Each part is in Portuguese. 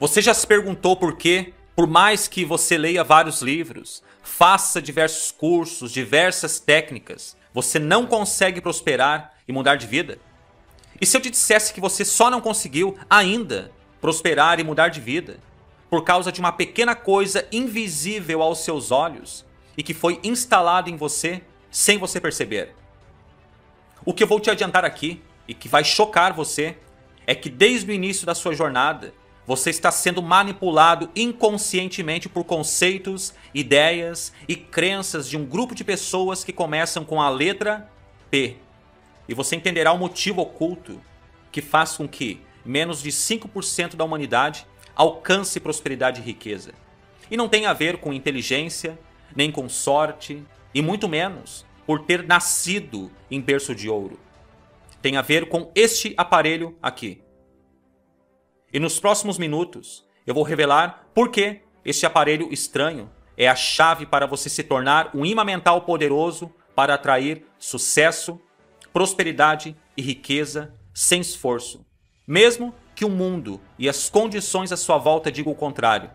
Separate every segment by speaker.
Speaker 1: Você já se perguntou por que, por mais que você leia vários livros, faça diversos cursos, diversas técnicas, você não consegue prosperar e mudar de vida? E se eu te dissesse que você só não conseguiu ainda prosperar e mudar de vida por causa de uma pequena coisa invisível aos seus olhos e que foi instalada em você sem você perceber? O que eu vou te adiantar aqui e que vai chocar você é que desde o início da sua jornada você está sendo manipulado inconscientemente por conceitos, ideias e crenças de um grupo de pessoas que começam com a letra P. E você entenderá o motivo oculto que faz com que menos de 5% da humanidade alcance prosperidade e riqueza. E não tem a ver com inteligência, nem com sorte, e muito menos por ter nascido em berço de ouro. Tem a ver com este aparelho aqui. E nos próximos minutos eu vou revelar por que este aparelho estranho é a chave para você se tornar um imã mental poderoso para atrair sucesso, prosperidade e riqueza sem esforço, mesmo que o mundo e as condições à sua volta digam o contrário.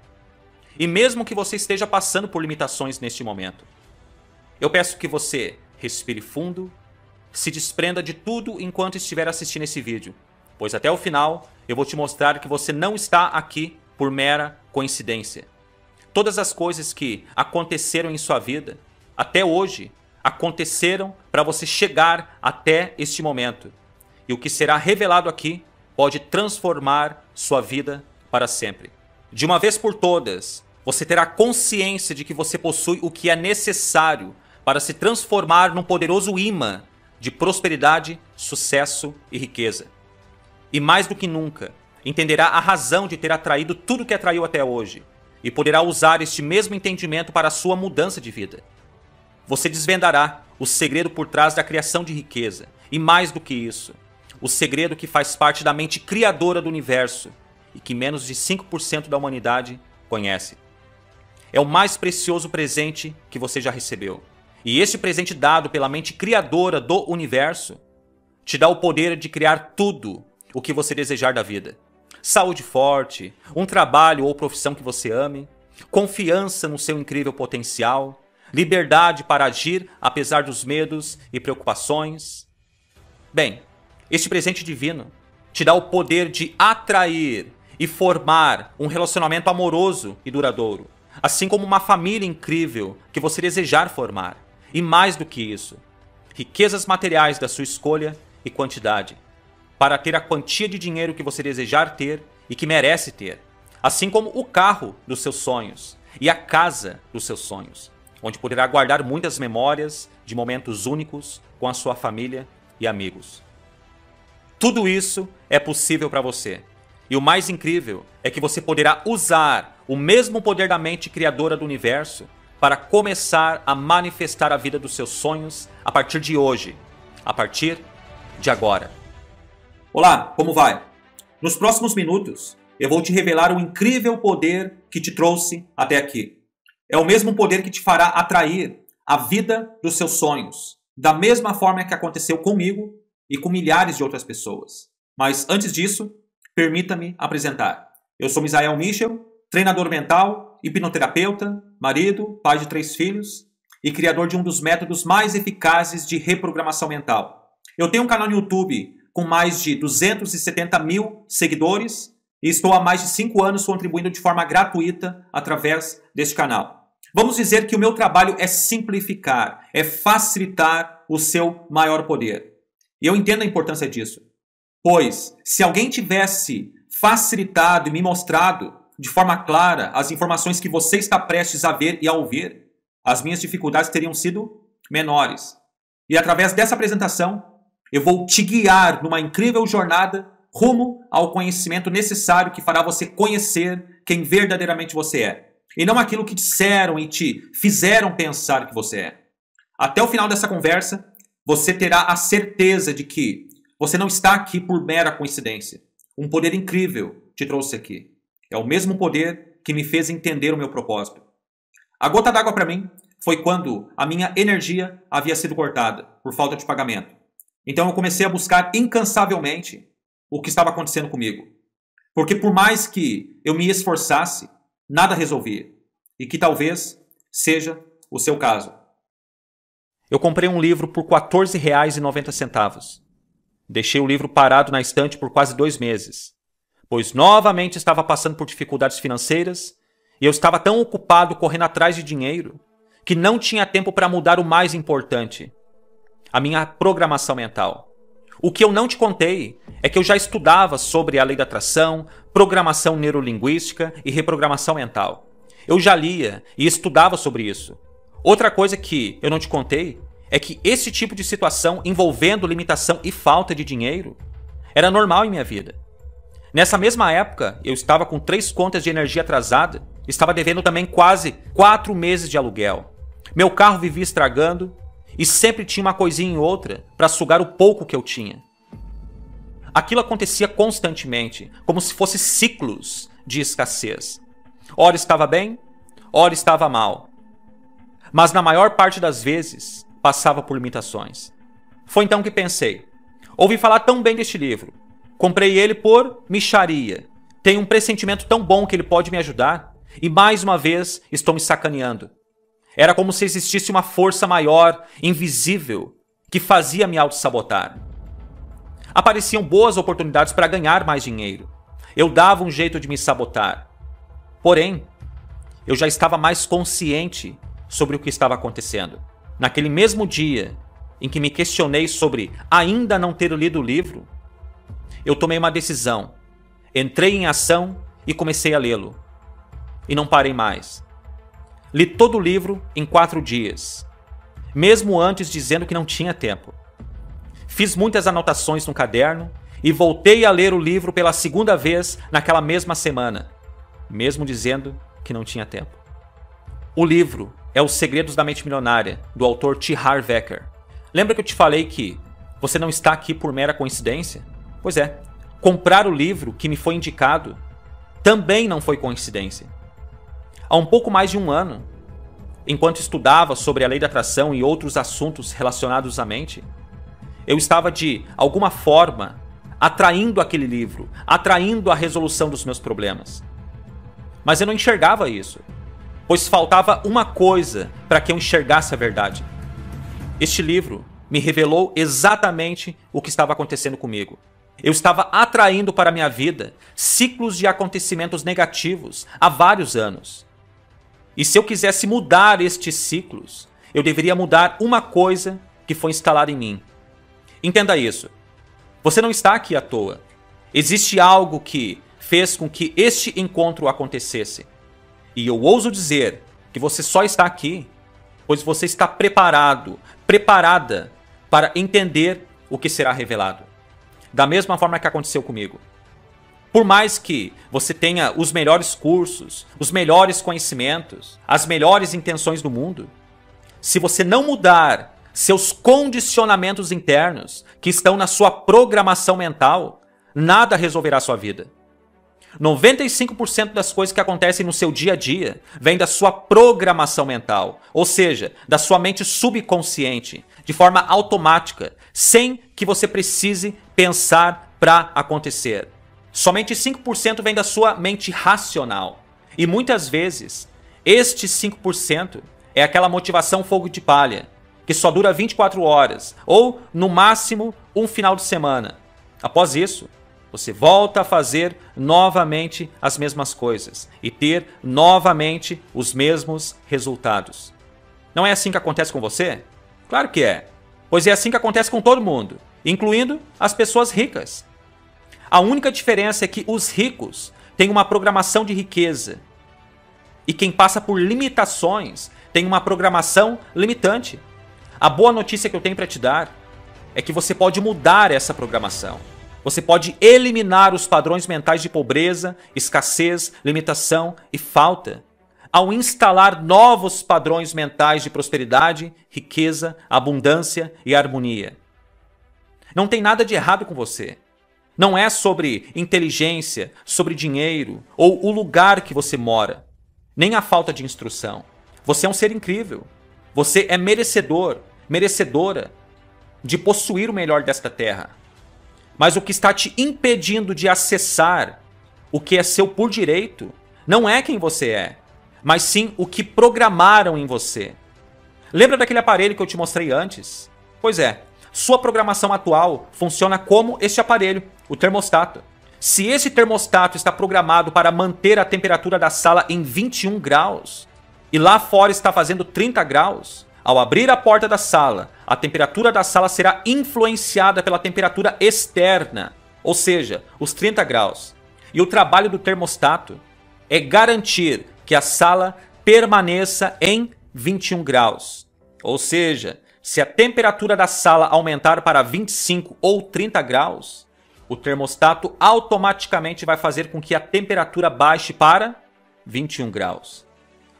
Speaker 1: E mesmo que você esteja passando por limitações neste momento. Eu peço que você respire fundo, se desprenda de tudo enquanto estiver assistindo esse vídeo, pois até o final eu vou te mostrar que você não está aqui por mera coincidência. Todas as coisas que aconteceram em sua vida, até hoje, aconteceram para você chegar até este momento. E o que será revelado aqui pode transformar sua vida para sempre. De uma vez por todas, você terá consciência de que você possui o que é necessário para se transformar num poderoso imã de prosperidade, sucesso e riqueza e mais do que nunca, entenderá a razão de ter atraído tudo que atraiu até hoje e poderá usar este mesmo entendimento para a sua mudança de vida. Você desvendará o segredo por trás da criação de riqueza e mais do que isso, o segredo que faz parte da mente criadora do universo e que menos de 5% da humanidade conhece. É o mais precioso presente que você já recebeu. E este presente dado pela mente criadora do universo te dá o poder de criar tudo o que você desejar da vida. Saúde forte, um trabalho ou profissão que você ame, confiança no seu incrível potencial, liberdade para agir apesar dos medos e preocupações. Bem, este presente divino te dá o poder de atrair e formar um relacionamento amoroso e duradouro, assim como uma família incrível que você desejar formar. E mais do que isso, riquezas materiais da sua escolha e quantidade para ter a quantia de dinheiro que você desejar ter e que merece ter, assim como o carro dos seus sonhos e a casa dos seus sonhos, onde poderá guardar muitas memórias de momentos únicos com a sua família e amigos. Tudo isso é possível para você. E o mais incrível é que você poderá usar o mesmo poder da mente criadora do universo para começar a manifestar a vida dos seus sonhos a partir de hoje, a partir de agora. Olá, como vai? Nos próximos minutos, eu vou te revelar o incrível poder que te trouxe até aqui. É o mesmo poder que te fará atrair a vida dos seus sonhos, da mesma forma que aconteceu comigo e com milhares de outras pessoas. Mas antes disso, permita-me apresentar. Eu sou Misael Michel, treinador mental, hipnoterapeuta, marido, pai de três filhos e criador de um dos métodos mais eficazes de reprogramação mental. Eu tenho um canal no YouTube com mais de 270 mil seguidores e estou há mais de 5 anos contribuindo de forma gratuita através deste canal. Vamos dizer que o meu trabalho é simplificar, é facilitar o seu maior poder. E eu entendo a importância disso. Pois, se alguém tivesse facilitado e me mostrado de forma clara as informações que você está prestes a ver e a ouvir, as minhas dificuldades teriam sido menores. E através dessa apresentação, eu vou te guiar numa incrível jornada rumo ao conhecimento necessário que fará você conhecer quem verdadeiramente você é. E não aquilo que disseram e te fizeram pensar que você é. Até o final dessa conversa, você terá a certeza de que você não está aqui por mera coincidência. Um poder incrível te trouxe aqui. É o mesmo poder que me fez entender o meu propósito. A gota d'água para mim foi quando a minha energia havia sido cortada por falta de pagamento. Então eu comecei a buscar incansavelmente o que estava acontecendo comigo. Porque por mais que eu me esforçasse, nada resolvia. E que talvez seja o seu caso. Eu comprei um livro por R$ 14,90. Deixei o livro parado na estante por quase dois meses, pois novamente estava passando por dificuldades financeiras e eu estava tão ocupado correndo atrás de dinheiro que não tinha tempo para mudar o mais importante: a minha programação mental. O que eu não te contei é que eu já estudava sobre a lei da atração, programação neurolinguística e reprogramação mental. Eu já lia e estudava sobre isso. Outra coisa que eu não te contei é que esse tipo de situação envolvendo limitação e falta de dinheiro era normal em minha vida. Nessa mesma época, eu estava com três contas de energia atrasada, estava devendo também quase quatro meses de aluguel. Meu carro vivia estragando e sempre tinha uma coisinha em outra para sugar o pouco que eu tinha. Aquilo acontecia constantemente, como se fosse ciclos de escassez. Ora estava bem, ora estava mal. Mas na maior parte das vezes passava por limitações. Foi então que pensei: ouvi falar tão bem deste livro, comprei ele por micharia. Tenho um pressentimento tão bom que ele pode me ajudar, e mais uma vez estou me sacaneando. Era como se existisse uma força maior, invisível, que fazia me auto-sabotar. Apareciam boas oportunidades para ganhar mais dinheiro. Eu dava um jeito de me sabotar. Porém, eu já estava mais consciente sobre o que estava acontecendo. Naquele mesmo dia em que me questionei sobre ainda não ter lido o livro, eu tomei uma decisão. Entrei em ação e comecei a lê-lo. E não parei mais. Li todo o livro em quatro dias, mesmo antes dizendo que não tinha tempo. Fiz muitas anotações no caderno e voltei a ler o livro pela segunda vez naquela mesma semana, mesmo dizendo que não tinha tempo. O livro é Os Segredos da Mente Milionária, do autor T. Harv Eker. Lembra que eu te falei que você não está aqui por mera coincidência? Pois é, comprar o livro que me foi indicado também não foi coincidência. Há um pouco mais de um ano, enquanto estudava sobre a lei da atração e outros assuntos relacionados à mente, eu estava de alguma forma atraindo aquele livro, atraindo a resolução dos meus problemas. Mas eu não enxergava isso, pois faltava uma coisa para que eu enxergasse a verdade. Este livro me revelou exatamente o que estava acontecendo comigo. Eu estava atraindo para minha vida ciclos de acontecimentos negativos há vários anos. E se eu quisesse mudar estes ciclos, eu deveria mudar uma coisa que foi instalada em mim. Entenda isso. Você não está aqui à toa. Existe algo que fez com que este encontro acontecesse. E eu ouso dizer que você só está aqui pois você está preparado, preparada para entender o que será revelado. Da mesma forma que aconteceu comigo. Por mais que você tenha os melhores cursos, os melhores conhecimentos, as melhores intenções do mundo, se você não mudar seus condicionamentos internos que estão na sua programação mental, nada resolverá sua vida. 95% das coisas que acontecem no seu dia a dia vem da sua programação mental, ou seja, da sua mente subconsciente, de forma automática, sem que você precise pensar para acontecer. Somente 5% vem da sua mente racional. E muitas vezes, este 5% é aquela motivação fogo de palha, que só dura 24 horas, ou no máximo um final de semana. Após isso, você volta a fazer novamente as mesmas coisas e ter novamente os mesmos resultados. Não é assim que acontece com você? Claro que é. Pois é assim que acontece com todo mundo, incluindo as pessoas ricas. A única diferença é que os ricos têm uma programação de riqueza. E quem passa por limitações tem uma programação limitante. A boa notícia que eu tenho para te dar é que você pode mudar essa programação. Você pode eliminar os padrões mentais de pobreza, escassez, limitação e falta ao instalar novos padrões mentais de prosperidade, riqueza, abundância e harmonia. Não tem nada de errado com você. Não é sobre inteligência, sobre dinheiro ou o lugar que você mora, nem a falta de instrução. Você é um ser incrível. Você é merecedor, merecedora de possuir o melhor desta terra. Mas o que está te impedindo de acessar o que é seu por direito não é quem você é, mas sim o que programaram em você. Lembra daquele aparelho que eu te mostrei antes? Pois é, sua programação atual funciona como este aparelho, o termostato. Se esse termostato está programado para manter a temperatura da sala em 21 graus e lá fora está fazendo 30 graus, ao abrir a porta da sala, a temperatura da sala será influenciada pela temperatura externa, ou seja, os 30 graus. E o trabalho do termostato é garantir que a sala permaneça em 21 graus. Ou seja, se a temperatura da sala aumentar para 25 ou 30 graus, o termostato automaticamente vai fazer com que a temperatura baixe para 21 graus.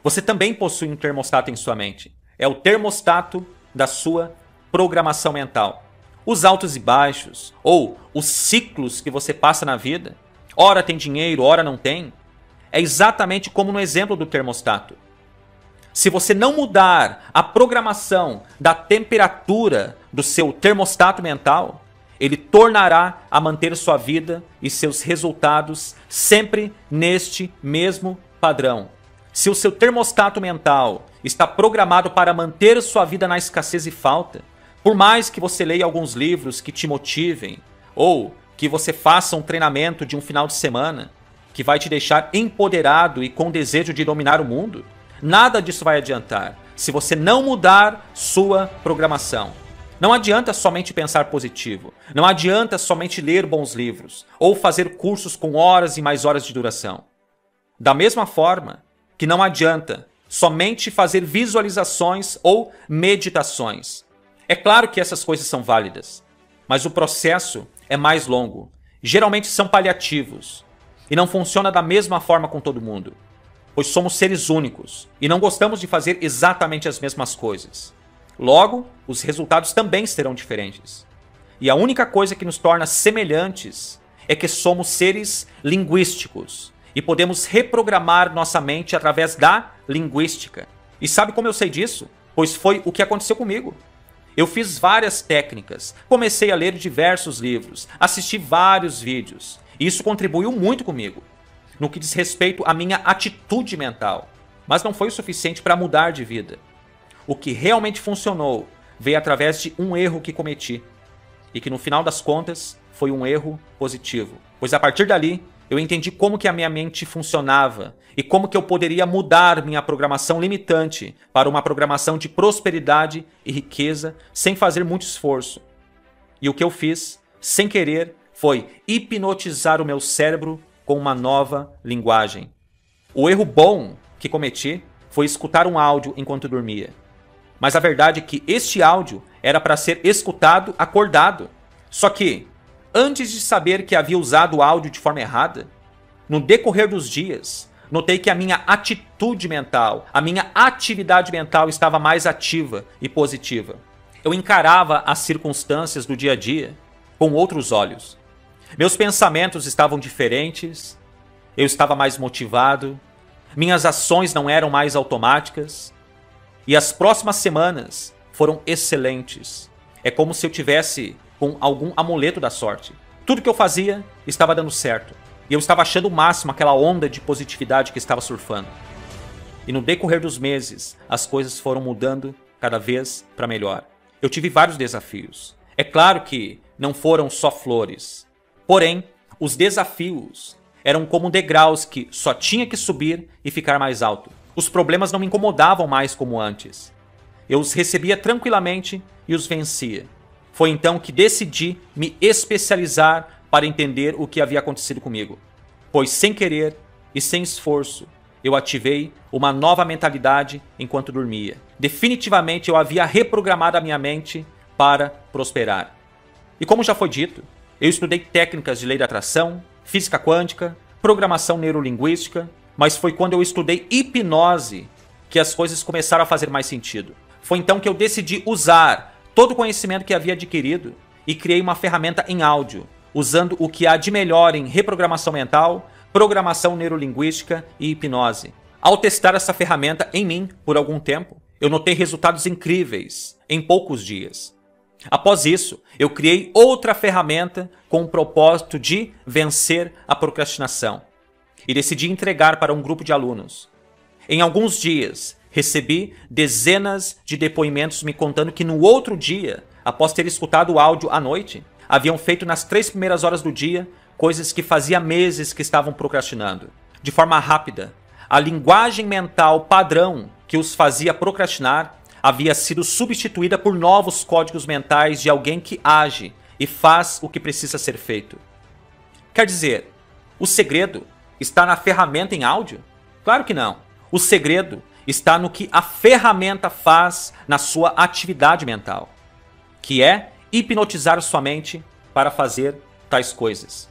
Speaker 1: Você também possui um termostato em sua mente. É o termostato da sua programação mental. Os altos e baixos, ou os ciclos que você passa na vida, ora tem dinheiro, ora não tem, é exatamente como no exemplo do termostato. Se você não mudar a programação da temperatura do seu termostato mental, ele tornará a manter sua vida e seus resultados sempre neste mesmo padrão. Se o seu termostato mental está programado para manter sua vida na escassez e falta, por mais que você leia alguns livros que te motivem, ou que você faça um treinamento de um final de semana, que vai te deixar empoderado e com desejo de dominar o mundo, nada disso vai adiantar se você não mudar sua programação. Não adianta somente pensar positivo, não adianta somente ler bons livros ou fazer cursos com horas e mais horas de duração. Da mesma forma que não adianta somente fazer visualizações ou meditações. É claro que essas coisas são válidas, mas o processo é mais longo. Geralmente são paliativos, e não funciona da mesma forma com todo mundo, pois somos seres únicos e não gostamos de fazer exatamente as mesmas coisas. Logo, os resultados também serão diferentes. E a única coisa que nos torna semelhantes é que somos seres linguísticos e podemos reprogramar nossa mente através da linguística. E sabe como eu sei disso? Pois foi o que aconteceu comigo. Eu fiz várias técnicas, comecei a ler diversos livros, assisti vários vídeos, isso contribuiu muito comigo, no que diz respeito à minha atitude mental, mas não foi o suficiente para mudar de vida. O que realmente funcionou veio através de um erro que cometi, e que no final das contas foi um erro positivo, pois a partir dali eu entendi como que a minha mente funcionava e como que eu poderia mudar minha programação limitante para uma programação de prosperidade e riqueza sem fazer muito esforço. E o que eu fiz, sem querer, foi hipnotizar o meu cérebro com uma nova linguagem. O erro bom que cometi foi escutar um áudio enquanto dormia. Mas a verdade é que este áudio era para ser escutado acordado. Só que, antes de saber que havia usado o áudio de forma errada, no decorrer dos dias, notei que a minha atitude mental, a minha atividade mental estava mais ativa e positiva. Eu encarava as circunstâncias do dia a dia com outros olhos. Meus pensamentos estavam diferentes, eu estava mais motivado, minhas ações não eram mais automáticas e as próximas semanas foram excelentes. É como se eu tivesse com algum amuleto da sorte. Tudo que eu fazia estava dando certo e eu estava achando o máximo aquela onda de positividade que estava surfando. E no decorrer dos meses, as coisas foram mudando cada vez para melhor. Eu tive vários desafios. É claro que não foram só flores. Porém, os desafios eram como degraus que só tinha que subir e ficar mais alto. Os problemas não me incomodavam mais como antes. Eu os recebia tranquilamente e os vencia. Foi então que decidi me especializar para entender o que havia acontecido comigo. Pois sem querer e sem esforço, eu ativei uma nova mentalidade enquanto dormia. Definitivamente eu havia reprogramado a minha mente para prosperar. E como já foi dito, eu estudei técnicas de lei da atração, física quântica, programação neurolinguística, mas foi quando eu estudei hipnose que as coisas começaram a fazer mais sentido. Foi então que eu decidi usar todo o conhecimento que havia adquirido e criei uma ferramenta em áudio, usando o que há de melhor em reprogramação mental, programação neurolinguística e hipnose. Ao testar essa ferramenta em mim por algum tempo, eu notei resultados incríveis em poucos dias. Após isso, eu criei outra ferramenta com o propósito de vencer a procrastinação. e decidi entregar para um grupo de alunos. Em alguns dias, recebi dezenas de depoimentos me contando que no outro dia, após ter escutado o áudio à noite, haviam feito nas três primeiras horas do dia coisas que fazia meses que estavam procrastinando. De forma rápida, a linguagem mental padrão que os fazia procrastinar havia sido substituída por novos códigos mentais de alguém que age e faz o que precisa ser feito. Quer dizer, o segredo está na ferramenta em áudio? Claro que não. O segredo está no que a ferramenta faz na sua atividade mental, que é hipnotizar sua mente para fazer tais coisas.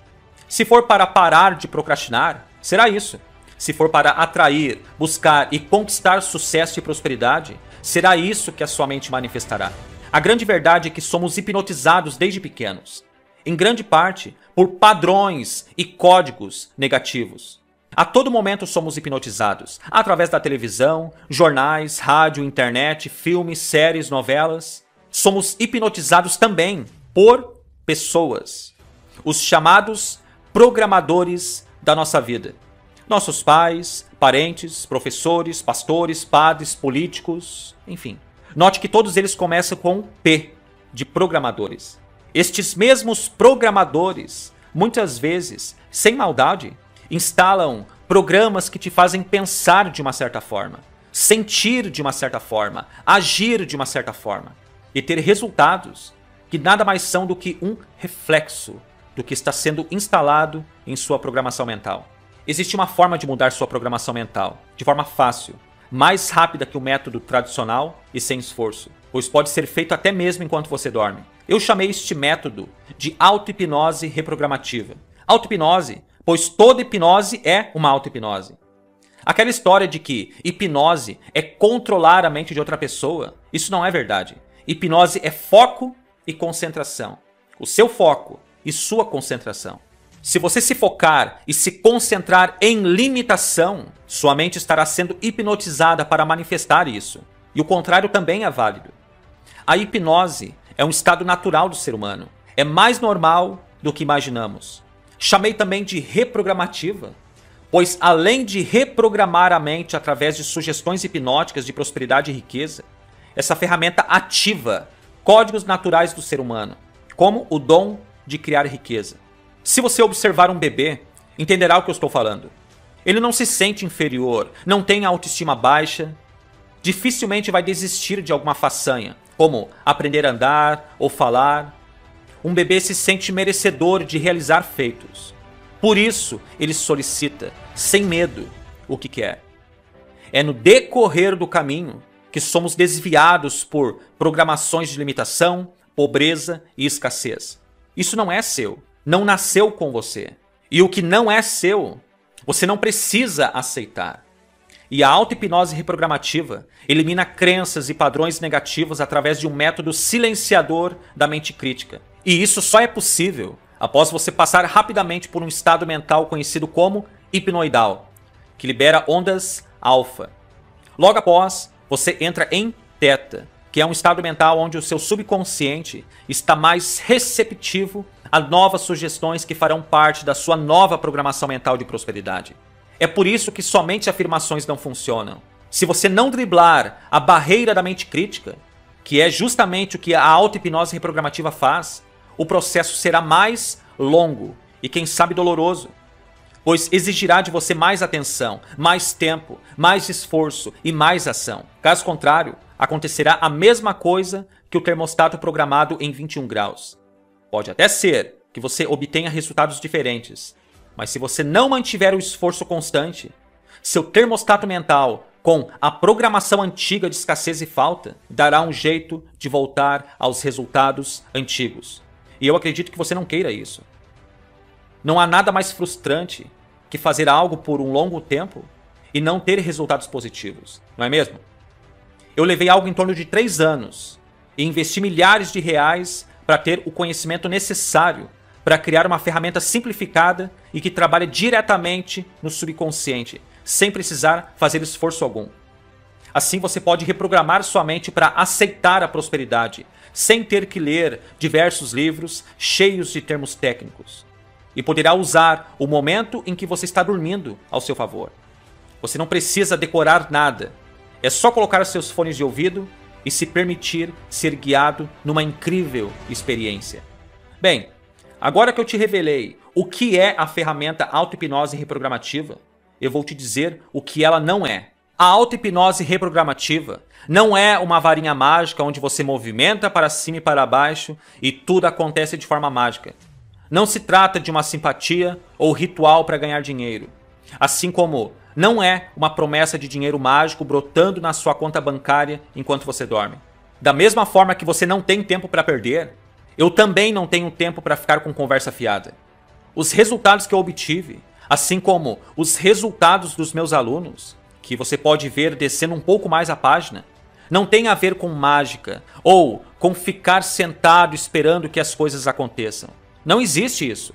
Speaker 1: Se for para parar de procrastinar, será isso. Se for para atrair, buscar e conquistar sucesso e prosperidade, será isso que a sua mente manifestará. A grande verdade é que somos hipnotizados desde pequenos, em grande parte por padrões e códigos negativos. A todo momento somos hipnotizados, através da televisão, jornais, rádio, internet, filmes, séries, novelas. Somos hipnotizados também por pessoas, os chamados programadores da nossa vida. Nossos pais, parentes, professores, pastores, padres, políticos, enfim. Note que todos eles começam com P, de programadores. Estes mesmos programadores, muitas vezes, sem maldade, instalam programas que te fazem pensar de uma certa forma, sentir de uma certa forma, agir de uma certa forma e ter resultados que nada mais são do que um reflexo do que está sendo instalado em sua programação mental. Existe uma forma de mudar sua programação mental, de forma fácil, mais rápida que o método tradicional e sem esforço, pois pode ser feito até mesmo enquanto você dorme. Eu chamei este método de auto-hipnose reprogramativa. Auto-hipnose, pois toda hipnose é uma auto-hipnose. Aquela história de que hipnose é controlar a mente de outra pessoa, isso não é verdade. Hipnose é foco e concentração. O seu foco e sua concentração. Se você se focar e se concentrar em limitação, sua mente estará sendo hipnotizada para manifestar isso. E o contrário também é válido. A hipnose é um estado natural do ser humano. É mais normal do que imaginamos. Chamei também de reprogramativa, pois além de reprogramar a mente através de sugestões hipnóticas de prosperidade e riqueza, essa ferramenta ativa códigos naturais do ser humano, como o dom de criar riqueza. Se você observar um bebê, entenderá o que eu estou falando. Ele não se sente inferior, não tem autoestima baixa, dificilmente vai desistir de alguma façanha, como aprender a andar ou falar. Um bebê se sente merecedor de realizar feitos. Por isso, ele solicita, sem medo, o que quer. É no decorrer do caminho que somos desviados por programações de limitação, pobreza e escassez. Isso não é seu. Não nasceu com você. E o que não é seu, você não precisa aceitar. E a auto-hipnose reprogramativa elimina crenças e padrões negativos através de um método silenciador da mente crítica. E isso só é possível após você passar rapidamente por um estado mental conhecido como hipnoidal, que libera ondas alfa. Logo após, você entra em teta, que é um estado mental onde o seu subconsciente está mais receptivo a novas sugestões que farão parte da sua nova programação mental de prosperidade. É por isso que somente afirmações não funcionam. Se você não driblar a barreira da mente crítica, que é justamente o que a auto-hipnose reprogramativa faz, o processo será mais longo e, quem sabe, doloroso. Pois exigirá de você mais atenção, mais tempo, mais esforço e mais ação. Caso contrário, acontecerá a mesma coisa que o termostato programado em 21 graus. Pode até ser que você obtenha resultados diferentes, mas se você não mantiver o esforço constante, seu termostato mental, com a programação antiga de escassez e falta, dará um jeito de voltar aos resultados antigos. E eu acredito que você não queira isso. Não há nada mais frustrante que fazer algo por um longo tempo e não ter resultados positivos, não é mesmo? Eu levei algo em torno de três anos e investi milhares de reais para ter o conhecimento necessário para criar uma ferramenta simplificada e que trabalhe diretamente no subconsciente, sem precisar fazer esforço algum. Assim você pode reprogramar sua mente para aceitar a prosperidade, sem ter que ler diversos livros cheios de termos técnicos. e poderá usar o momento em que você está dormindo ao seu favor. Você não precisa decorar nada. É só colocar seus fones de ouvido e se permitir ser guiado numa incrível experiência. Bem, agora que eu te revelei o que é a ferramenta auto-hipnose reprogramativa, eu vou te dizer o que ela não é. A auto-hipnose reprogramativa não é uma varinha mágica onde você movimenta para cima e para baixo e tudo acontece de forma mágica. Não se trata de uma simpatia ou ritual para ganhar dinheiro. Assim como não é uma promessa de dinheiro mágico brotando na sua conta bancária enquanto você dorme. Da mesma forma que você não tem tempo para perder, eu também não tenho tempo para ficar com conversa fiada. Os resultados que eu obtive, assim como os resultados dos meus alunos, que você pode ver descendo um pouco mais a página, não tem a ver com mágica ou com ficar sentado esperando que as coisas aconteçam. Não existe isso.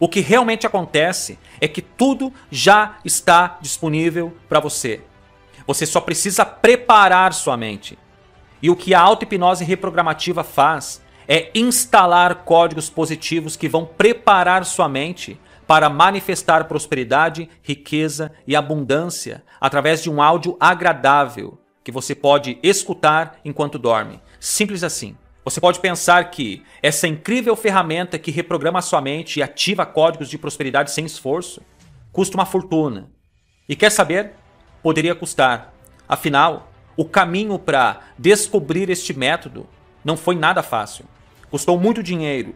Speaker 1: O que realmente acontece é que tudo já está disponível para você. Você só precisa preparar sua mente. E o que a auto-hipnose reprogramativa faz é instalar códigos positivos que vão preparar sua mente para manifestar prosperidade, riqueza e abundância através de um áudio agradável que você pode escutar enquanto dorme. Simples assim. Você pode pensar que essa incrível ferramenta que reprograma sua mente e ativa códigos de prosperidade sem esforço custa uma fortuna. E quer saber? Poderia custar. Afinal, o caminho para descobrir este método não foi nada fácil. Custou muito dinheiro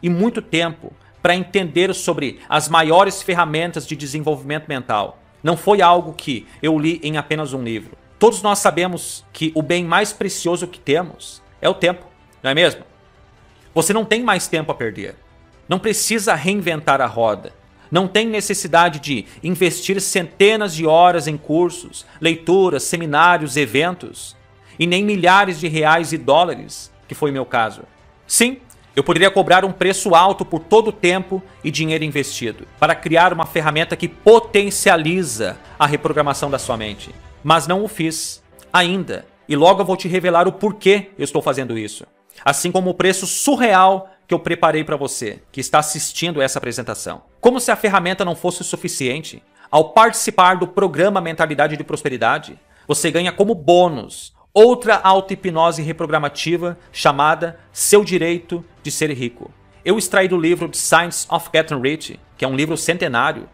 Speaker 1: e muito tempo para entender sobre as maiores ferramentas de desenvolvimento mental. Não foi algo que eu li em apenas um livro. Todos nós sabemos que o bem mais precioso que temos é o tempo, não é mesmo? Você não tem mais tempo a perder. Não precisa reinventar a roda. Não tem necessidade de investir centenas de horas em cursos, leituras, seminários, eventos, e nem milhares de reais e dólares, que foi meu caso. Sim, eu poderia cobrar um preço alto por todo o tempo e dinheiro investido para criar uma ferramenta que potencializa a reprogramação da sua mente. Mas não o fiz ainda. E logo eu vou te revelar o porquê eu estou fazendo isso. Assim como o preço surreal que eu preparei para você que está assistindo essa apresentação. Como se a ferramenta não fosse o suficiente, ao participar do programa Mentalidade de Prosperidade, você ganha como bônus outra auto-hipnose reprogramativa chamada Seu Direito de Ser Rico. Eu extraí do livro The Science of Getting Rich, que é um livro centenário,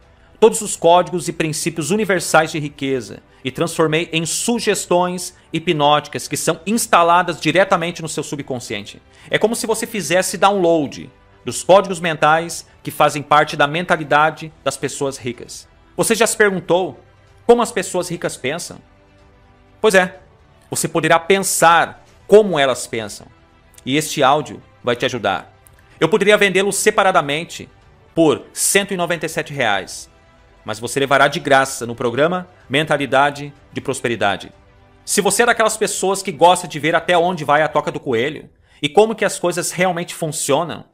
Speaker 1: todos os códigos e princípios universais de riqueza e transformei em sugestões hipnóticas que são instaladas diretamente no seu subconsciente. É como se você fizesse download dos códigos mentais que fazem parte da mentalidade das pessoas ricas. Você já se perguntou como as pessoas ricas pensam? Pois é, você poderá pensar como elas pensam. E este áudio vai te ajudar. Eu poderia vendê-lo separadamente por 197 reais, mas você levará de graça no programa Mentalidade de Prosperidade. Se você é daquelas pessoas que gosta de ver até onde vai a toca do coelho e como que as coisas realmente funcionam,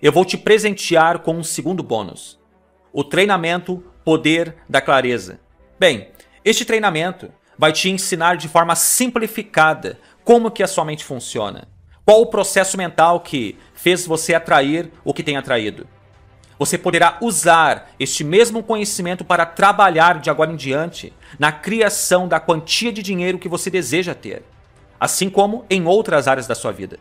Speaker 1: eu vou te presentear com um segundo bônus. O treinamento Poder da Clareza. Bem, este treinamento vai te ensinar de forma simplificada como que a sua mente funciona. Qual o processo mental que fez você atrair o que tem atraído? Você poderá usar este mesmo conhecimento para trabalhar de agora em diante na criação da quantia de dinheiro que você deseja ter, assim como em outras áreas da sua vida.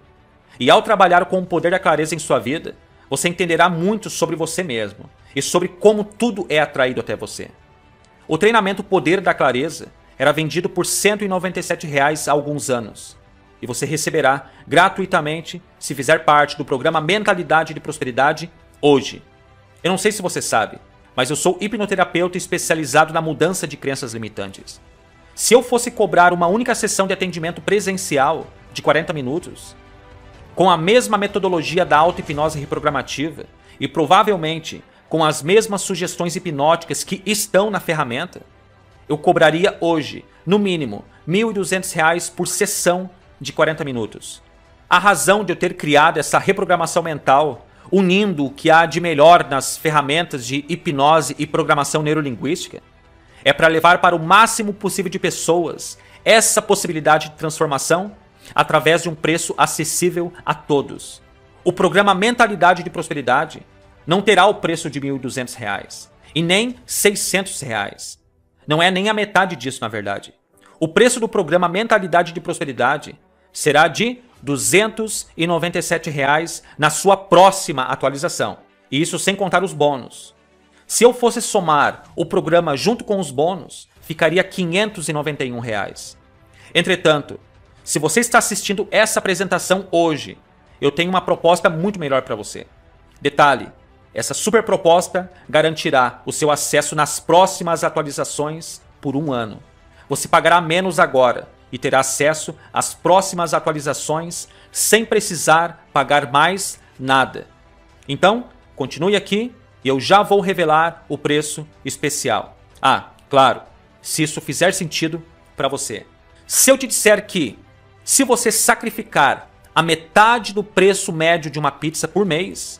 Speaker 1: E ao trabalhar com o poder da clareza em sua vida, você entenderá muito sobre você mesmo e sobre como tudo é atraído até você. O treinamento Poder da Clareza era vendido por 197 reais há alguns anos. E você receberá gratuitamente se fizer parte do programa Mentalidade de Prosperidade hoje. Eu não sei se você sabe, mas eu sou hipnoterapeuta especializado na mudança de crenças limitantes. Se eu fosse cobrar uma única sessão de atendimento presencial de 40 minutos, com a mesma metodologia da auto-hipnose reprogramativa e provavelmente com as mesmas sugestões hipnóticas que estão na ferramenta, eu cobraria hoje, no mínimo, R$ 1.200 por sessão de 40 minutos. A razão de eu ter criado essa reprogramação mental, unindo o que há de melhor nas ferramentas de hipnose e programação neurolinguística, é para levar para o máximo possível de pessoas essa possibilidade de transformação através de um preço acessível a todos. O programa Mentalidade de Prosperidade não terá o preço de R$ 1.200 e nem 600 reais. Não é nem a metade disso, na verdade. O preço do programa Mentalidade de Prosperidade será de 297 reais na sua próxima atualização. E isso sem contar os bônus. Se eu fosse somar o programa junto com os bônus, ficaria 591 reais. Entretanto, se você está assistindo essa apresentação hoje, eu tenho uma proposta muito melhor para você. Detalhe: essa super proposta garantirá o seu acesso nas próximas atualizações por um ano. Você pagará menos agora e terá acesso às próximas atualizações sem precisar pagar mais nada. Então, continue aqui e eu já vou revelar o preço especial. Ah, claro, se isso fizer sentido para você. Se eu te disser que, se você sacrificar a metade do preço médio de uma pizza por mês,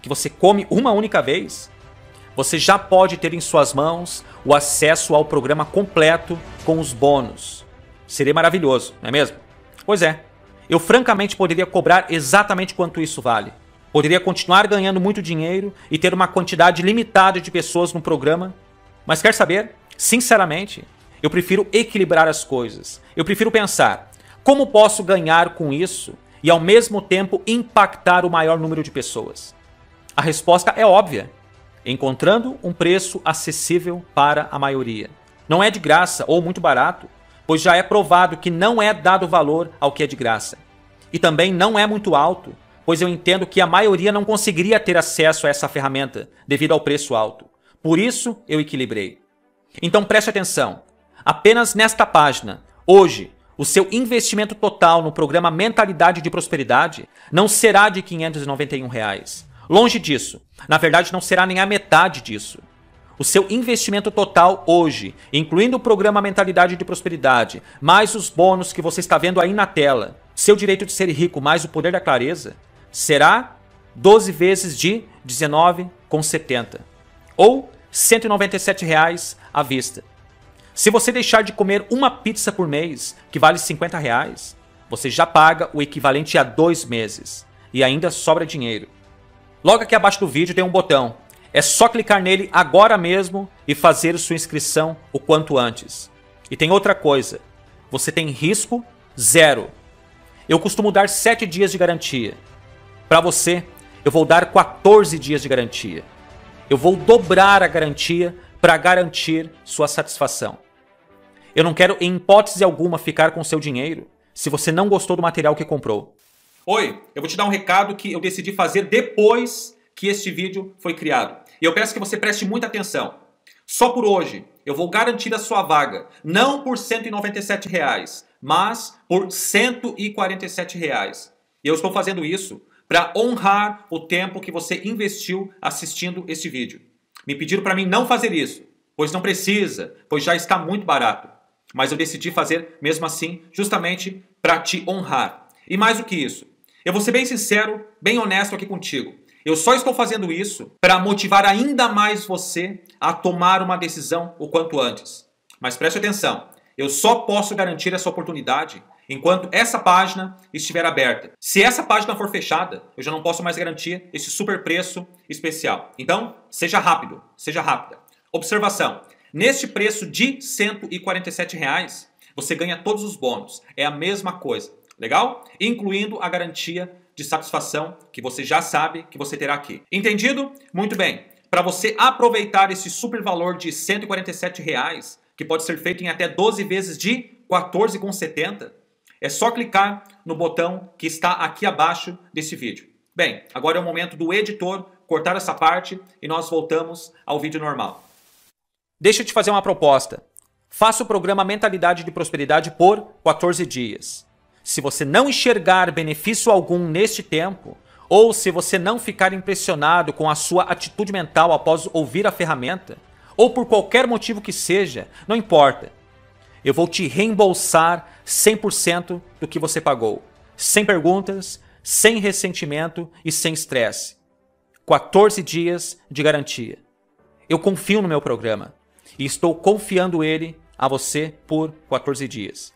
Speaker 1: que você come uma única vez, você já pode ter em suas mãos o acesso ao programa completo com os bônus. Seria maravilhoso, não é mesmo? Pois é. Eu francamente poderia cobrar exatamente quanto isso vale. Poderia continuar ganhando muito dinheiro e ter uma quantidade limitada de pessoas no programa. Mas quer saber? Sinceramente, eu prefiro equilibrar as coisas. Eu prefiro pensar: como posso ganhar com isso e ao mesmo tempo impactar o maior número de pessoas? A resposta é óbvia: encontrando um preço acessível para a maioria. Não é de graça ou muito barato, pois já é provado que não é dado valor ao que é de graça. E também não é muito alto, pois eu entendo que a maioria não conseguiria ter acesso a essa ferramenta devido ao preço alto. Por isso eu equilibrei. Então preste atenção. Apenas nesta página, hoje, o seu investimento total no programa Mentalidade de Prosperidade não será de 591 reais. Longe disso. Na verdade, não será nem a metade disso. O seu investimento total hoje, incluindo o programa Mentalidade de Prosperidade, mais os bônus que você está vendo aí na tela, seu direito de ser rico mais o poder da clareza, será 12 vezes de 19,70 ou 197 reais à vista. Se você deixar de comer uma pizza por mês, que vale 50 reais, você já paga o equivalente a dois meses e ainda sobra dinheiro. Logo aqui abaixo do vídeo tem um botão. É só clicar nele agora mesmo e fazer sua inscrição o quanto antes. E tem outra coisa. Você tem risco zero. Eu costumo dar 7 dias de garantia. Para você, eu vou dar 14 dias de garantia. Eu vou dobrar a garantia para garantir sua satisfação. Eu não quero, em hipótese alguma, ficar com seu dinheiro se você não gostou do material que comprou. Oi, eu vou te dar um recado que eu decidi fazer depois que este vídeo foi criado. E eu peço que você preste muita atenção. Só por hoje, eu vou garantir a sua vaga, não por 197 reais, mas por 147 reais. E eu estou fazendo isso para honrar o tempo que você investiu assistindo este vídeo. Me pediram para mim não fazer isso, pois não precisa, pois já está muito barato. Mas eu decidi fazer mesmo assim, justamente para te honrar. E mais do que isso, eu vou ser bem sincero, bem honesto aqui contigo. Eu só estou fazendo isso para motivar ainda mais você a tomar uma decisão o quanto antes. Mas preste atenção, eu só posso garantir essa oportunidade enquanto essa página estiver aberta. Se essa página for fechada, eu já não posso mais garantir esse super preço especial. Então, seja rápido, seja rápida. Observação: neste preço de 147 reais, você ganha todos os bônus. É a mesma coisa. Legal? Incluindo a garantia de satisfação que você já sabe que você terá aqui. Entendido? Muito bem. Para você aproveitar esse super valor de 147 reais, que pode ser feito em até 12 vezes de R$ 14,70, é só clicar no botão que está aqui abaixo desse vídeo. Bem, agora é o momento do editor cortar essa parte e nós voltamos ao vídeo normal. Deixa eu te fazer uma proposta. Faça o programa Mentalidade de Prosperidade por 14 dias. Se você não enxergar benefício algum neste tempo, ou se você não ficar impressionado com a sua atitude mental após ouvir a ferramenta, ou por qualquer motivo que seja, não importa. Eu vou te reembolsar 100% do que você pagou, sem perguntas, sem ressentimento e sem estresse. 14 dias de garantia. Eu confio no meu programa e estou confiando ele a você por 14 dias.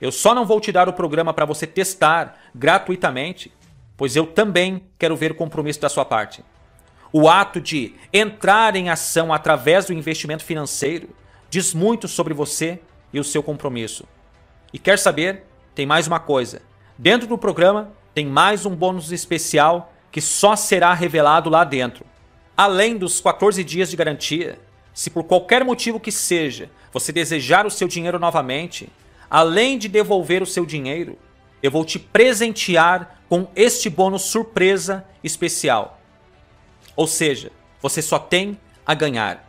Speaker 1: Eu só não vou te dar o programa para você testar gratuitamente, pois eu também quero ver o compromisso da sua parte. O ato de entrar em ação através do investimento financeiro diz muito sobre você e o seu compromisso. E quer saber? Tem mais uma coisa. Dentro do programa tem mais um bônus especial que só será revelado lá dentro. Além dos 14 dias de garantia, se por qualquer motivo que seja você desejar o seu dinheiro novamente, além de devolver o seu dinheiro, eu vou te presentear com este bônus surpresa especial. Ou seja, você só tem a ganhar.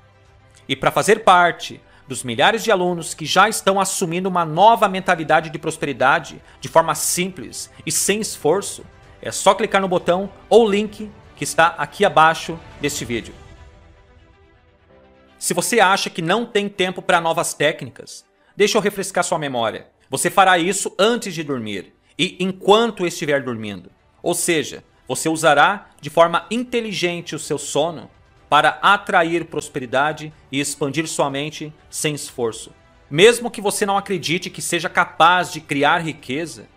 Speaker 1: E para fazer parte dos milhares de alunos que já estão assumindo uma nova mentalidade de prosperidade de forma simples e sem esforço, é só clicar no botão ou link que está aqui abaixo deste vídeo. Se você acha que não tem tempo para novas técnicas, deixa eu refrescar sua memória. Você fará isso antes de dormir e enquanto estiver dormindo. Ou seja, você usará de forma inteligente o seu sono para atrair prosperidade e expandir sua mente sem esforço. Mesmo que você não acredite que seja capaz de criar riqueza,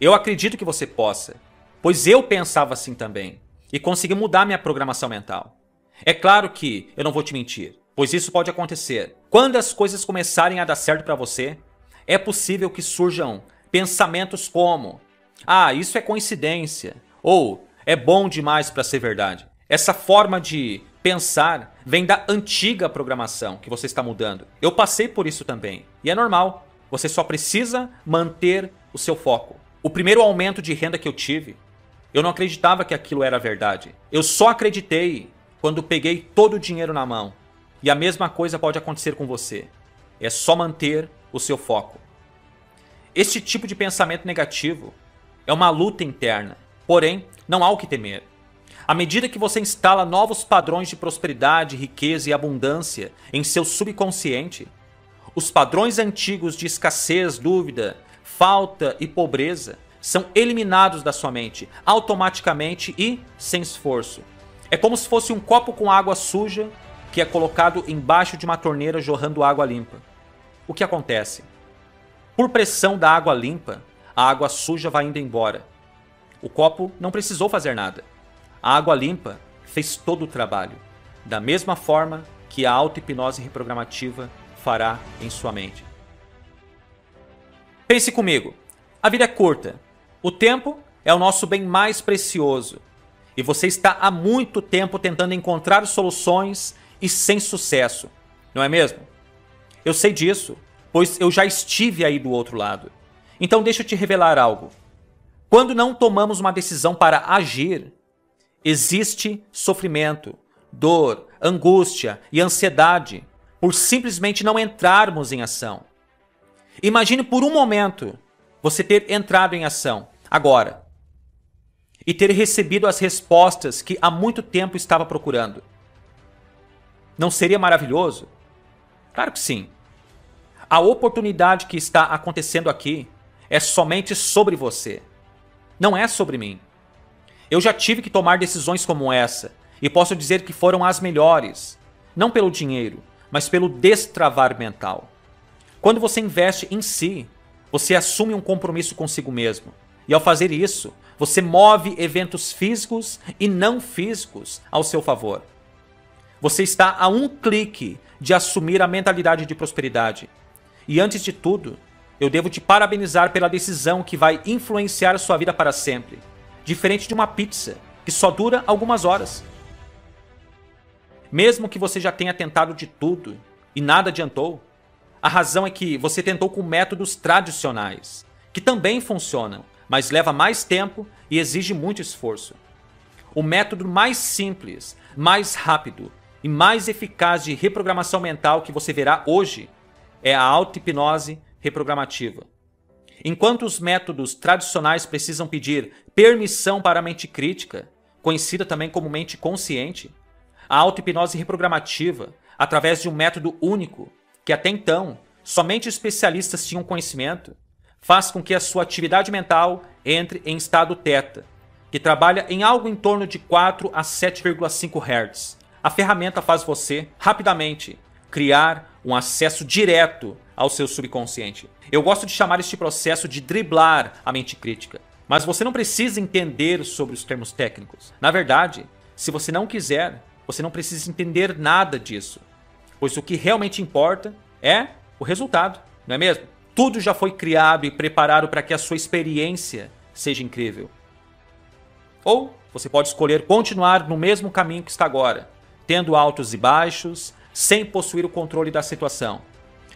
Speaker 1: eu acredito que você possa, pois eu pensava assim também e consegui mudar minha programação mental. É claro que eu não vou te mentir, pois isso pode acontecer. Quando as coisas começarem a dar certo para você, é possível que surjam pensamentos como: "Ah, isso é coincidência" ou "É bom demais para ser verdade". Essa forma de pensar vem da antiga programação que você está mudando. Eu passei por isso também, e é normal. Você só precisa manter o seu foco. O primeiro aumento de renda que eu tive, eu não acreditava que aquilo era verdade. Eu só acreditei quando peguei todo o dinheiro na mão e a mesma coisa pode acontecer com você. É só manter o seu foco. Este tipo de pensamento negativo é uma luta interna, porém, não há o que temer. À medida que você instala novos padrões de prosperidade, riqueza e abundância em seu subconsciente, os padrões antigos de escassez, dúvida, falta e pobreza são eliminados da sua mente automaticamente e sem esforço. É como se fosse um copo com água suja que é colocado embaixo de uma torneira jorrando água limpa. O que acontece? Por pressão da água limpa, a água suja vai indo embora. O copo não precisou fazer nada. A água limpa fez todo o trabalho, da mesma forma que a auto-hipnose reprogramativa fará em sua mente. Pense comigo. A vida é curta. O tempo é o nosso bem mais precioso. E você está há muito tempo tentando encontrar soluções e sem sucesso, não é mesmo? Eu sei disso, pois eu já estive aí do outro lado. Então deixa eu te revelar algo. Quando não tomamos uma decisão para agir, existe sofrimento, dor, angústia e ansiedade por simplesmente não entrarmos em ação. Imagine por um momento você ter entrado em ação agora e ter recebido as respostas que há muito tempo estava procurando. Não seria maravilhoso? Claro que sim. A oportunidade que está acontecendo aqui é somente sobre você. Não é sobre mim. Eu já tive que tomar decisões como essa e posso dizer que foram as melhores. Não pelo dinheiro, mas pelo destravar mental. Quando você investe em si, você assume um compromisso consigo mesmo. E ao fazer isso, você move eventos físicos e não físicos ao seu favor. Você está a um clique de assumir a mentalidade de prosperidade. E antes de tudo, eu devo te parabenizar pela decisão que vai influenciar sua vida para sempre. Diferente de uma pizza, que só dura algumas horas. Mesmo que você já tenha tentado de tudo e nada adiantou, a razão é que você tentou com métodos tradicionais, que também funcionam, mas leva mais tempo e exige muito esforço. O método mais simples, mais rápido e mais eficaz de reprogramação mental que você verá hoje é a auto-hipnose reprogramativa. Enquanto os métodos tradicionais precisam pedir permissão para a mente crítica, conhecida também como mente consciente, a auto-hipnose reprogramativa, através de um método único, que até então somente especialistas tinham conhecimento, faz com que a sua atividade mental entre em estado teta, que trabalha em algo em torno de 4 a 7,5 Hz, a ferramenta faz você, rapidamente, criar um acesso direto ao seu subconsciente. Eu gosto de chamar este processo de driblar a mente crítica. Mas você não precisa entender sobre os termos técnicos. Na verdade, se você não quiser, você não precisa entender nada disso, pois o que realmente importa é o resultado, não é mesmo? Tudo já foi criado e preparado para que a sua experiência seja incrível. Ou você pode escolher continuar no mesmo caminho que está agora, tendo altos e baixos, sem possuir o controle da situação,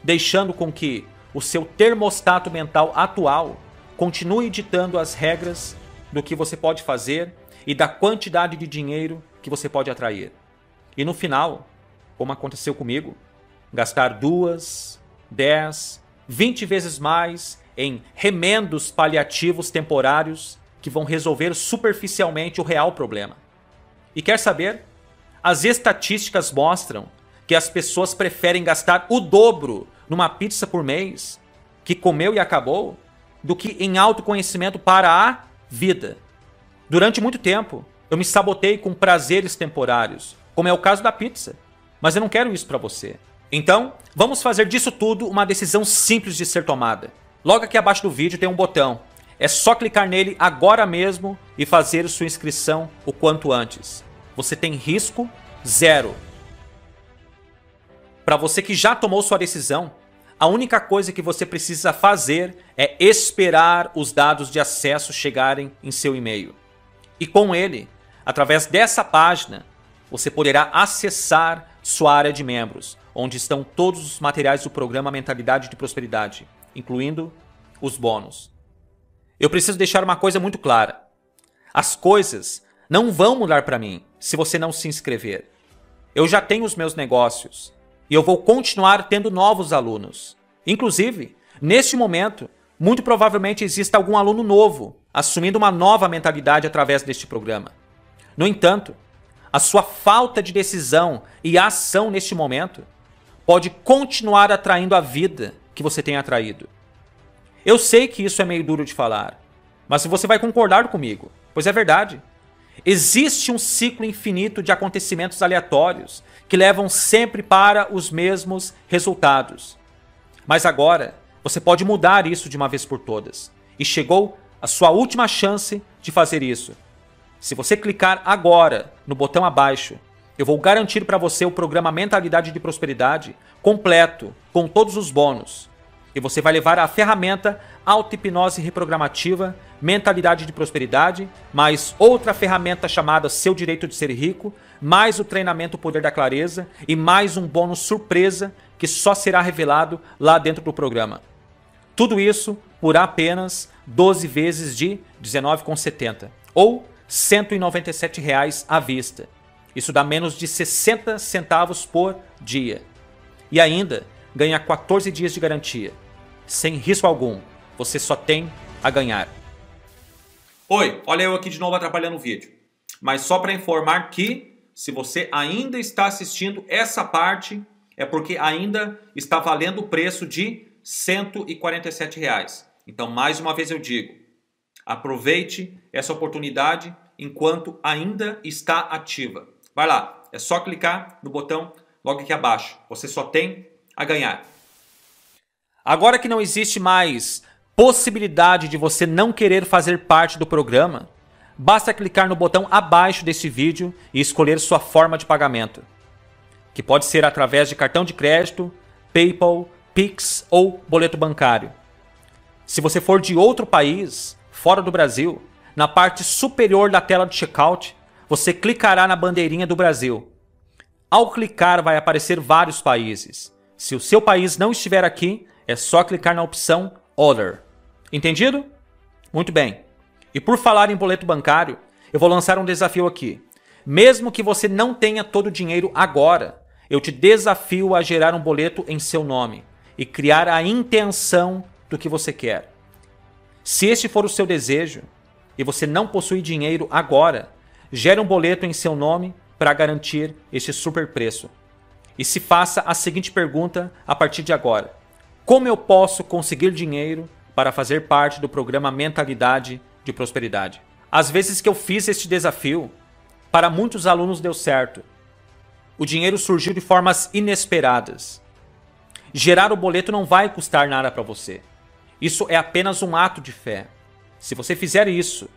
Speaker 1: deixando com que o seu termostato mental atual continue ditando as regras do que você pode fazer e da quantidade de dinheiro que você pode atrair. E no final, como aconteceu comigo, gastar duas, dez, vinte vezes mais em remendos paliativos temporários que vão resolver superficialmente o real problema. E quer saber? As estatísticas mostram que as pessoas preferem gastar o dobro numa pizza por mês que comeu e acabou do que em autoconhecimento para a vida. Durante muito tempo, eu me sabotei com prazeres temporários, como é o caso da pizza. Mas eu não quero isso para você. Então, vamos fazer disso tudo uma decisão simples de ser tomada. Logo aqui abaixo do vídeo tem um botão. É só clicar nele agora mesmo e fazer sua inscrição o quanto antes. Você tem risco zero. Para você que já tomou sua decisão, a única coisa que você precisa fazer é esperar os dados de acesso chegarem em seu e-mail. E com ele, através dessa página, você poderá acessar sua área de membros, onde estão todos os materiais do programa Mentalidade de Prosperidade, incluindo os bônus. Eu preciso deixar uma coisa muito clara. As coisas não vão mudar para mim se você não se inscrever. Eu já tenho os meus negócios e eu vou continuar tendo novos alunos. Inclusive, neste momento, muito provavelmente exista algum aluno novo assumindo uma nova mentalidade através deste programa. No entanto, a sua falta de decisão e ação neste momento pode continuar atraindo a vida que você tem atraído. Eu sei que isso é meio duro de falar, mas você vai concordar comigo, pois é verdade. Existe um ciclo infinito de acontecimentos aleatórios que levam sempre para os mesmos resultados. Mas agora, você pode mudar isso de uma vez por todas. E chegou a sua última chance de fazer isso. Se você clicar agora no botão abaixo, eu vou garantir para você o programa Mentalidade de Prosperidade completo, com todos os bônus. E você vai levar a ferramenta Auto-Hipnose Reprogramativa, Mentalidade de Prosperidade, mais outra ferramenta chamada Seu Direito de Ser Rico, mais o treinamento Poder da Clareza e mais um bônus surpresa que só será revelado lá dentro do programa. Tudo isso por apenas 12 vezes de R$19,70 ou 197 reais à vista. Isso dá menos de 60 centavos por dia. E ainda ganha 14 dias de garantia. Sem risco algum. Você só tem a ganhar. Oi, olha eu aqui de novo atrapalhando o vídeo. Mas só para informar que se você ainda está assistindo essa parte, é porque ainda está valendo o preço de 147 reais. Então, mais uma vez eu digo, aproveite essa oportunidade enquanto ainda está ativa. Vai lá, é só clicar no botão logo aqui abaixo. Você só tem a ganhar. Agora que não existe mais possibilidade de você não querer fazer parte do programa, basta clicar no botão abaixo desse vídeo e escolher sua forma de pagamento, que pode ser através de cartão de crédito, PayPal, Pix ou boleto bancário. Se você for de outro país, fora do Brasil, na parte superior da tela de checkout, você clicará na bandeirinha do Brasil. Ao clicar, vai aparecer vários países. Se o seu país não estiver aqui, é só clicar na opção Other. Entendido? Muito bem. E por falar em boleto bancário, eu vou lançar um desafio aqui. Mesmo que você não tenha todo o dinheiro agora, eu te desafio a gerar um boleto em seu nome e criar a intenção do que você quer. Se este for o seu desejo e você não possui dinheiro agora, gere um boleto em seu nome para garantir este super preço. E se faça a seguinte pergunta a partir de agora: Como eu posso conseguir dinheiro para fazer parte do programa Mentalidade de prosperidade. Às vezes que eu fiz este desafio, para muitos alunos deu certo. O dinheiro surgiu de formas inesperadas. Gerar o boleto não vai custar nada para você. Isso é apenas um ato de fé. Se você fizer isso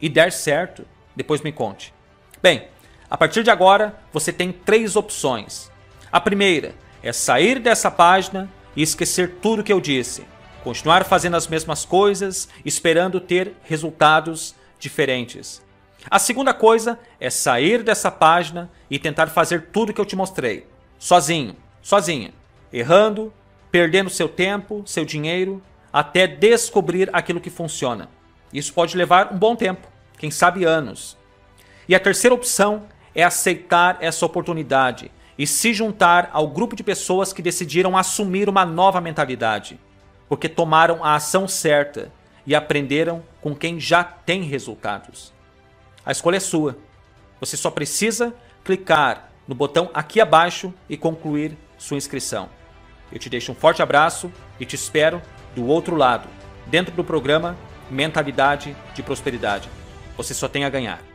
Speaker 1: e der certo, depois me conte. Bem, A partir de agora, você tem três opções. A primeira é sair dessa página e esquecer tudo que eu disse. Continuar fazendo as mesmas coisas, esperando ter resultados diferentes. A segunda coisa é sair dessa página e tentar fazer tudo que eu te mostrei, sozinho, sozinha, errando, perdendo seu tempo, seu dinheiro, até descobrir aquilo que funciona. Isso pode levar um bom tempo, quem sabe anos. E a terceira opção é aceitar essa oportunidade e se juntar ao grupo de pessoas que decidiram assumir uma nova mentalidade, porque tomaram a ação certa e aprenderam com quem já tem resultados. A escolha é sua. Você só precisa clicar no botão aqui abaixo e concluir sua inscrição. Eu te deixo um forte abraço e te espero do outro lado, dentro do programa Mentalidade de Prosperidade. Você só tem a ganhar.